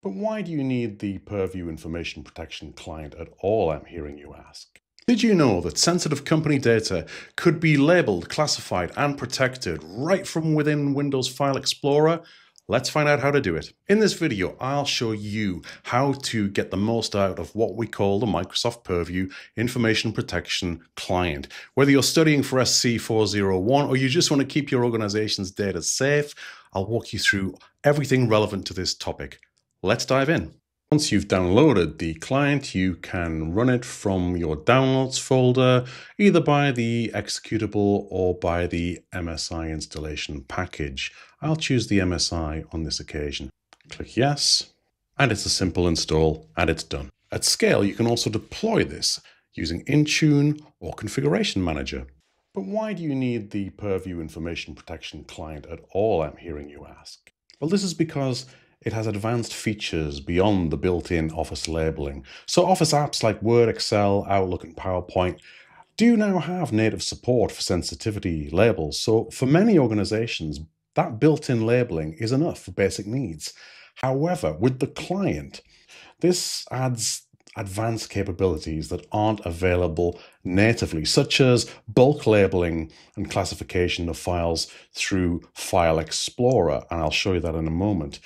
But why do you need the Purview Information Protection Client at all, I'm hearing you ask? Did you know that sensitive company data could be labeled, classified, and protected right from within Windows File Explorer? Let's find out how to do it. In this video, I'll show you how to get the most out of what we call the Microsoft Purview Information Protection Client. Whether you're studying for SC 401 or you just want to keep your organization's data safe, I'll walk you through everything relevant to this topic. Let's dive in. Once you've downloaded the client, you can run it from your downloads folder, either by the executable or by the MSI installation package. I'll choose the MSI on this occasion. Click yes, and it's a simple install, and it's done. At scale, you can also deploy this using Intune or Configuration Manager. But why do you need the Purview Information Protection Client at all, I'm hearing you ask? Well, this is because it has advanced features beyond the built-in Office labeling. So Office apps like Word, Excel, Outlook, and PowerPoint do now have native support for sensitivity labels. So for many organizations, that built-in labeling is enough for basic needs. However, with the client, this adds advanced capabilities that aren't available natively, such as bulk labeling and classification of files through File Explorer, and I'll show you that in a moment.